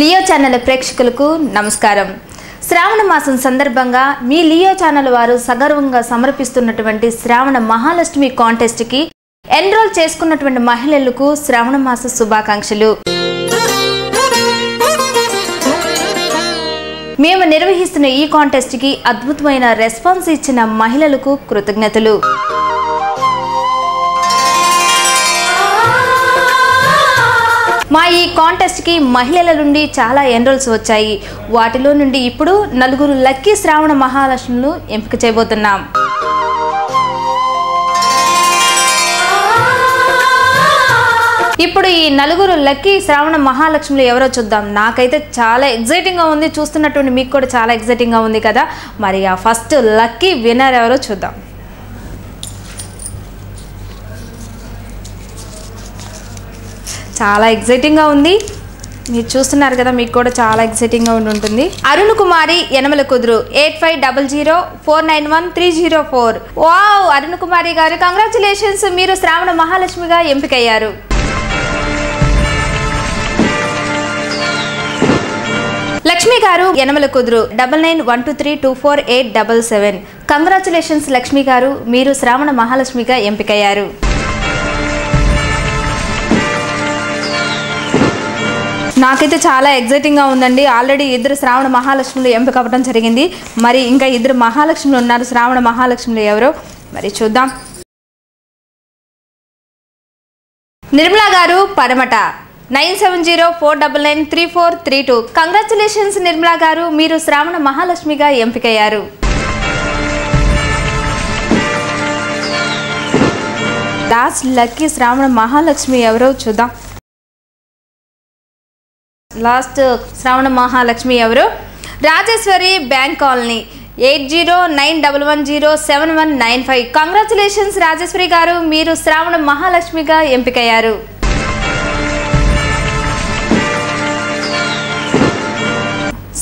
Leo channel ప్రేక్షకులకు నమస్కారం. శ్రావణ మాసం సందర్భంగా మీ లియో ఛానల్ వారు సగర్వంగా సమర్పిస్తున్నటువంటి శ్రావణ మహాలక్ష్మి కాంటెస్ట్కి ఎన్రోల్ చేసుకున్నటువంటి మహిళలకు శ్రావణ మాస శుభాకాంక్షలు. మేము నిర్వహిస్తున్న ఈ కాంటెస్ట్కి అద్భుతమైన రెస్పాన్స్ ఇచ్చిన మహిళలకు కృతజ్ఞతలు. మా ఈ కాంటెస్ట్కి మహిళల నుండి చాలా ఎన్రోల్స్ వచ్చాయి. వాటిలో నుండి ఇప్పుడు నలుగురు లక్కీ శ్రావణ మహాలక్ష్ములు ఎంపిక చేయబోతున్నాం. ఇప్పుడు ఈ నలుగురు లక్కీ శ్రావణ మహాలక్ష్ములు ఎవరో చూద్దాం. నాకైతే చాలా ఎగ్జైటింగ్గా ఉంది. చూస్తున్నటువంటి మీకు కూడా చాలా ఎగ్జైటింగ్గా ఉంది కదా. మరి ఆ ఫస్ట్ లక్కీ విన్నర్ ఎవరో చూద్దాం. చాలా ఎగ్జైటింగ్గా ఉంది. మీరు చూస్తున్నారు కదా మీకు కూడా చాలా ఎగ్జైటింగ్గా ఉండి ఉంటుంది. Arun Kumari Yanamalakuduru eight five double zero four nine one three zero four. Wow Arun Kumari garu congratulations మీరు శ్రావణ మహాలక్ష్మిగా ఎంపికయ్యారు. Lakshmi garu Yanamalakuduru double nine one two three two four eight double seven. Congratulations Lakshmi garu. మీరు శ్రావణ మహాలక్ష్మిగా ఎంపికయ్యారు. నాకైతే చాలా ఎగ్జైటింగ్గా ఉందండి. ఆల్రెడీ ఇద్దరు శ్రావణ మహాలక్ష్ములు ఎంపిక అవ్వడం జరిగింది. మరి ఇంకా ఇద్దరు మహాలక్ష్ములు ఉన్నారు. శ్రావణ మహాలక్ష్ములు ఎవరో? మరి చూద్దాం. Nirmala garu Paramata. Nine seven zero four double nine three four three two. Congratulations Nirmala garu. మీరు శ్రావణ మహాలక్ష్మిగా ఎంపికయ్యారు. లాస్ట్ లక్కీ శ్రావణ మహాలక్ష్మి ఎవరో చూద్దాం. లాస్ట్ శ్రావణ మహాలక్ష్మి ఎవరు? Rajeshwari bank colony. Eight zero nine double one zero seven one nine five. Congratulations Rajeshwari garu. మీరు శ్రావణ మహాలక్ష్మిగా ఎంపికయ్యారు.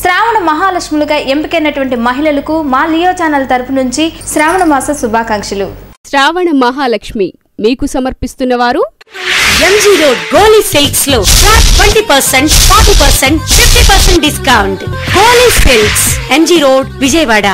శ్రావణ మహాలక్ష్ములుగా ఎంపికైనటువంటి మహిళలకు మా లియో ఛానల్ తరపు నుంచి శ్రావణ మాస శుభాకాంక్షలు. శ్రావణ మహాలక్ష్మి మీకు సమర్పిస్తున్నవారు MG road Goli సిల్క్స్లో flat twenty percent forty percent fifty percent discount Goli silks MG road Vijayawada